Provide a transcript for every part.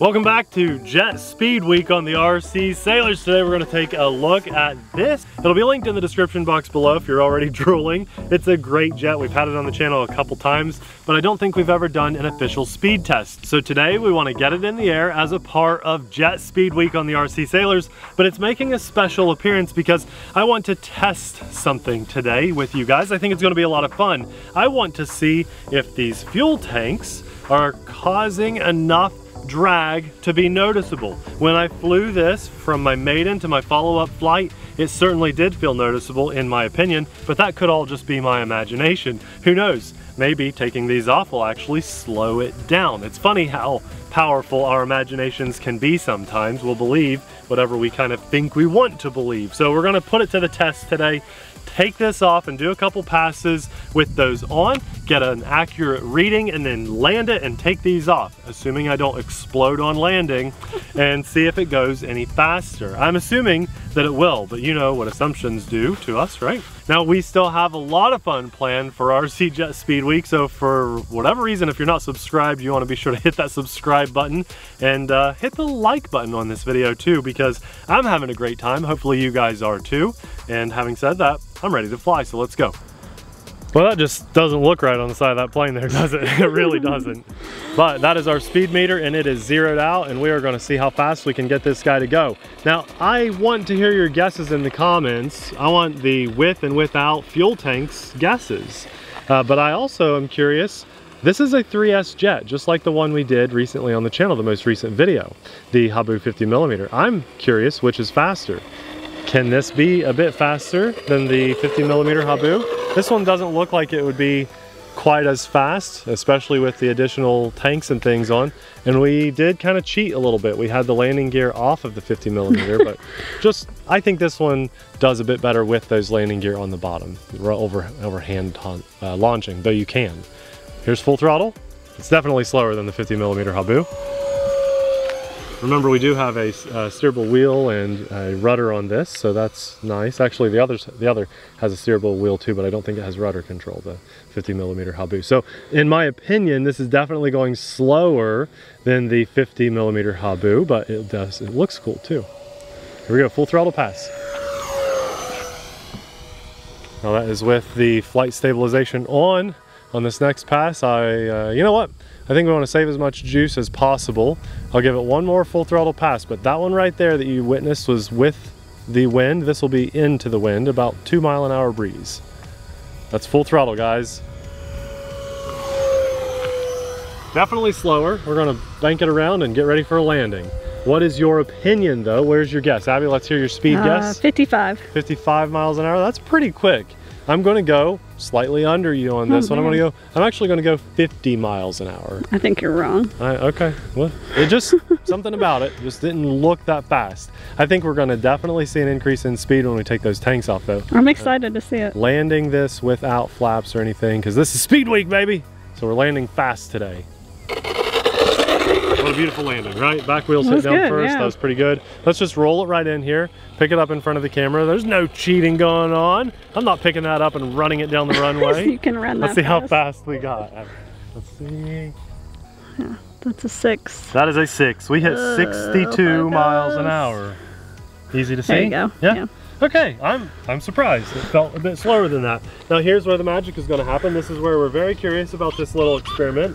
Welcome back to Jet Speed Week on the RC Saylors. Today we're going to take a look at this. It'll be linked in the description box below if you're already drooling. It's a great jet. We've had it on the channel a couple times, but I don't think we've ever done an official speed test. So today we want to get it in the air as a part of Jet Speed Week on the RC Saylors, but it's making a special appearance because I want to test something today with you guys. I think it's going to be a lot of fun. I want to see if these fuel tanks are causing enough drag to be noticeable. When I flew this from my maiden to my follow-up flight, it certainly did feel noticeable in my opinion, but that could all just be my imagination. Who knows? Maybe taking these off will actually slow it down. It's funny how powerful our imaginations can be sometimes. We'll believe whatever we kind of think we want to believe. So we're gonna put it to the test today take this off and do a couple passes with those on, get an accurate reading and then land it and take these off, assuming I don't explode on landing and see if it goes any faster. I'm assuming that it will, but you know what assumptions do to us, right? Now we still have a lot of fun planned for RC Jet Speed Week, so for whatever reason, if you're not subscribed, you wanna be sure to hit that subscribe button and uh, hit the like button on this video too, because I'm having a great time. Hopefully you guys are too. And having said that, I'm ready to fly, so let's go. Well, that just doesn't look right on the side of that plane there, does it? It really doesn't. But that is our speed meter and it is zeroed out and we are gonna see how fast we can get this guy to go. Now, I want to hear your guesses in the comments. I want the with and without fuel tanks guesses. Uh, but I also am curious, this is a 3S jet, just like the one we did recently on the channel, the most recent video, the Habu 50 millimeter. I'm curious which is faster. Can this be a bit faster than the 50 millimeter Habu? This one doesn't look like it would be quite as fast, especially with the additional tanks and things on. And we did kind of cheat a little bit. We had the landing gear off of the 50 millimeter, but just, I think this one does a bit better with those landing gear on the bottom, over, over hand uh, launching, though you can. Here's full throttle. It's definitely slower than the 50 millimeter Habu. Remember we do have a steerable wheel and a rudder on this, so that's nice. Actually the, others, the other has a steerable wheel too, but I don't think it has rudder control, the 50 millimeter Habu. So in my opinion, this is definitely going slower than the 50 millimeter Habu, but it does, it looks cool too. Here we go, full throttle pass. Now that is with the flight stabilization on. On this next pass, I, uh, you know what? I think we want to save as much juice as possible. I'll give it one more full throttle pass, but that one right there that you witnessed was with the wind. This will be into the wind, about two mile an hour breeze. That's full throttle, guys. Definitely slower. We're gonna bank it around and get ready for a landing. What is your opinion though? Where's your guess? Abby, let's hear your speed uh, guess. 55. 55 miles an hour, that's pretty quick. I'm gonna go slightly under you on this oh, one. I'm gonna go, I'm actually gonna go 50 miles an hour. I think you're wrong. I, okay, well, it just, something about it just didn't look that fast. I think we're gonna definitely see an increase in speed when we take those tanks off though. I'm excited uh, to see it. Landing this without flaps or anything, because this is speed week, baby. So we're landing fast today. What a beautiful landing, right? Back wheels hit down good, first. Yeah. That was pretty good. Let's just roll it right in here. Pick it up in front of the camera. There's no cheating going on. I'm not picking that up and running it down the runway. you can run Let's see fast. how fast we got. Let's see. Yeah, that's a six. That is a six. We hit uh, 62 miles an hour. Easy to see. There you go. yeah. yeah. Okay, I'm I'm surprised. It felt a bit slower than that. Now here's where the magic is going to happen. This is where we're very curious about this little experiment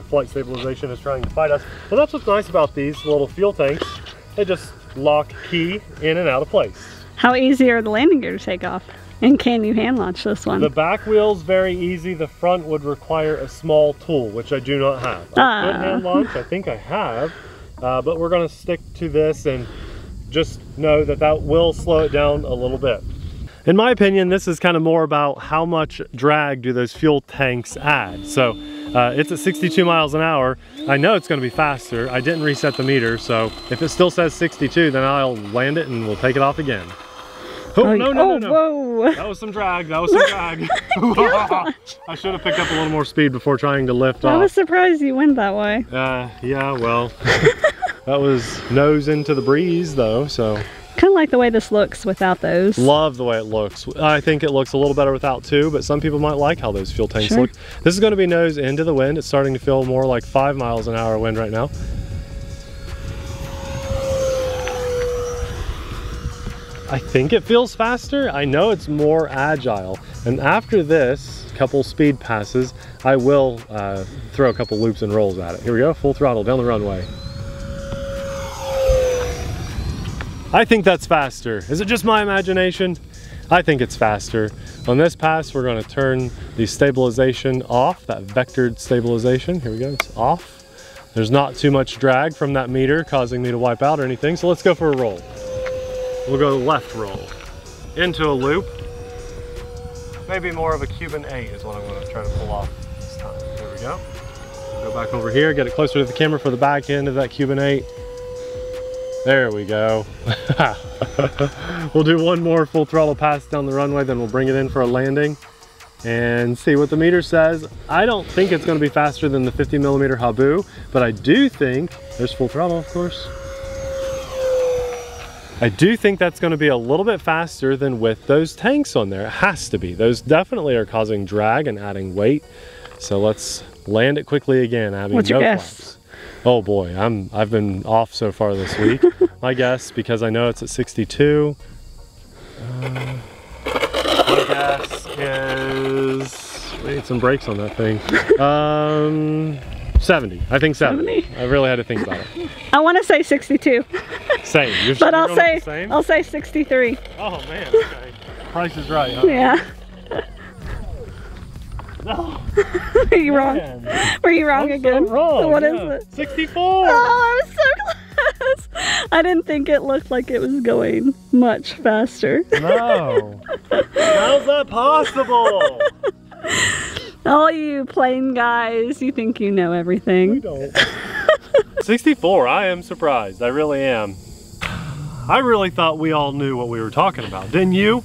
flight stabilization is trying to fight us. And that's what's nice about these little fuel tanks. They just lock key in and out of place. How easy are the landing gear to take off? And can you hand launch this one? The back wheel's very easy. The front would require a small tool, which I do not have. I could hand launch, I think I have, uh, but we're gonna stick to this and just know that that will slow it down a little bit. In my opinion, this is kind of more about how much drag do those fuel tanks add. So uh, it's at 62 miles an hour. I know it's gonna be faster. I didn't reset the meter, so if it still says 62, then I'll land it and we'll take it off again. Oh, oh no, no, oh, no, no. Whoa. That was some drag, that was some drag. I should have picked up a little more speed before trying to lift I off. I was surprised you went that way. Uh, yeah, well, that was nose into the breeze though, so. Kind of like the way this looks without those. Love the way it looks. I think it looks a little better without too, but some people might like how those fuel tanks sure. look. This is going to be nose into the wind. It's starting to feel more like five miles an hour wind right now. I think it feels faster. I know it's more agile. And after this couple speed passes, I will uh, throw a couple loops and rolls at it. Here we go, full throttle down the runway. I think that's faster. Is it just my imagination? I think it's faster. On this pass, we're gonna turn the stabilization off, that vectored stabilization. Here we go, it's off. There's not too much drag from that meter causing me to wipe out or anything, so let's go for a roll. We'll go left roll into a loop. Maybe more of a Cuban 8 is what I'm gonna try to pull off this time. There we go. Go back over here, get it closer to the camera for the back end of that Cuban 8. There we go. we'll do one more full throttle pass down the runway, then we'll bring it in for a landing and see what the meter says. I don't think it's gonna be faster than the 50 millimeter Habu, but I do think, there's full throttle of course. I do think that's gonna be a little bit faster than with those tanks on there. It has to be. Those definitely are causing drag and adding weight. So let's land it quickly again, Abby. What's no your guess? flaps. Oh boy, I'm I've been off so far this week. my guess, because I know it's at 62. Uh, my guess is we need some brakes on that thing. Um, 70. I think 70. 70? I really had to think about it. I want to say 62, Same. You're, but I'll say same? I'll say 63. Oh man. Okay. Price is right. Huh? Yeah. No. Were you wrong? man. Were you wrong I'm so again? wrong. What is yeah. it? 64. Oh, I was so close. I didn't think it looked like it was going much faster. No. How's that possible? All you plane guys, you think you know everything. We don't. 64, I am surprised. I really am. I really thought we all knew what we were talking about, didn't you?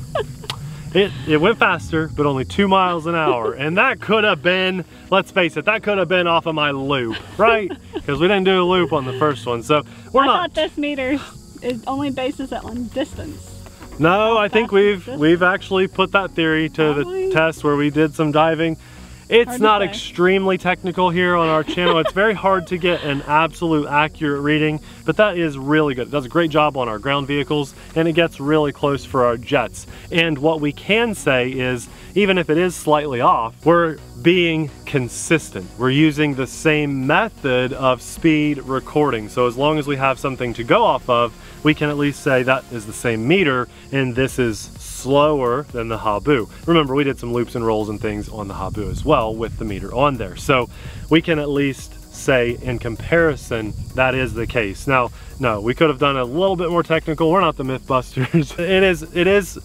It, it went faster, but only two miles an hour. And that could have been, let's face it, that could have been off of my loop, right? Because we didn't do a loop on the first one. So we're I not, thought this meter is only bases it on distance. no, I think we've, we've actually put that theory to the test where we did some diving. It's Hard not extremely technical here on our channel. It's very hard to get an absolute accurate reading, but that is really good. It does a great job on our ground vehicles and it gets really close for our jets. And what we can say is, even if it is slightly off, we're being consistent. We're using the same method of speed recording. So as long as we have something to go off of, we can at least say that is the same meter and this is slower than the Habu. Remember, we did some loops and rolls and things on the Habu as well with the meter on there. So we can at least say in comparison, that is the case. Now, no, we could have done a little bit more technical. We're not the Mythbusters. it is, it is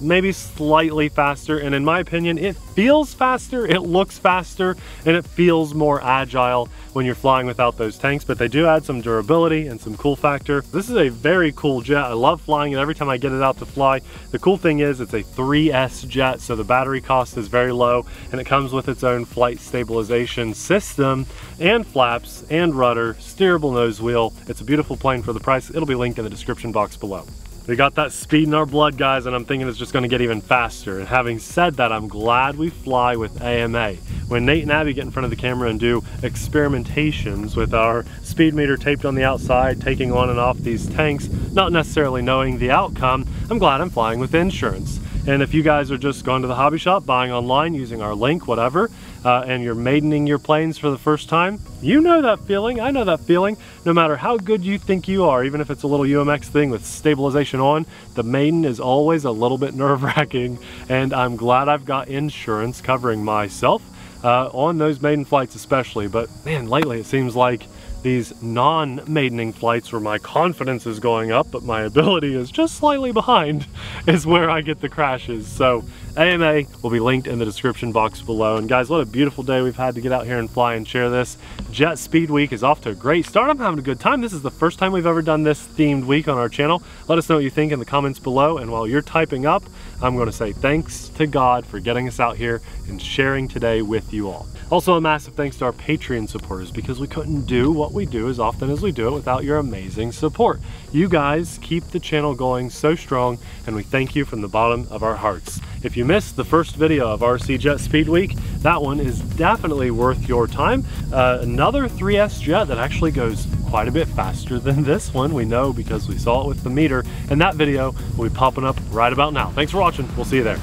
maybe slightly faster and in my opinion it feels faster it looks faster and it feels more agile when you're flying without those tanks but they do add some durability and some cool factor. This is a very cool jet. I love flying it. Every time i get it out to fly the cool thing is it's a 3s jet so the battery cost is very low and it comes with its own flight stabilization system and flaps and rudder steerable nose wheel. It's a beautiful plane for the price. It'll be linked in the description box below we got that speed in our blood, guys, and I'm thinking it's just gonna get even faster. And having said that, I'm glad we fly with AMA. When Nate and Abby get in front of the camera and do experimentations with our speed meter taped on the outside, taking on and off these tanks, not necessarily knowing the outcome, I'm glad I'm flying with insurance. And if you guys are just going to the hobby shop, buying online, using our link, whatever, uh, and you're maidening your planes for the first time, you know that feeling. I know that feeling. No matter how good you think you are, even if it's a little UMX thing with stabilization on, the maiden is always a little bit nerve wracking. And I'm glad I've got insurance covering myself uh, on those maiden flights, especially. But man, lately it seems like these non-maidening flights where my confidence is going up but my ability is just slightly behind is where I get the crashes. So AMA will be linked in the description box below. And guys, what a beautiful day we've had to get out here and fly and share this. Jet Speed Week is off to a great start. I'm having a good time. This is the first time we've ever done this themed week on our channel. Let us know what you think in the comments below. And while you're typing up, I'm going to say thanks to God for getting us out here and sharing today with you all. Also, a massive thanks to our Patreon supporters because we couldn't do what we do as often as we do it without your amazing support. You guys keep the channel going so strong, and we thank you from the bottom of our hearts. If you missed the first video of RC Jet Speed Week, that one is definitely worth your time. Uh, another 3S jet that actually goes quite a bit faster than this one. We know because we saw it with the meter. And that video will be popping up right about now. Thanks for watching. We'll see you there.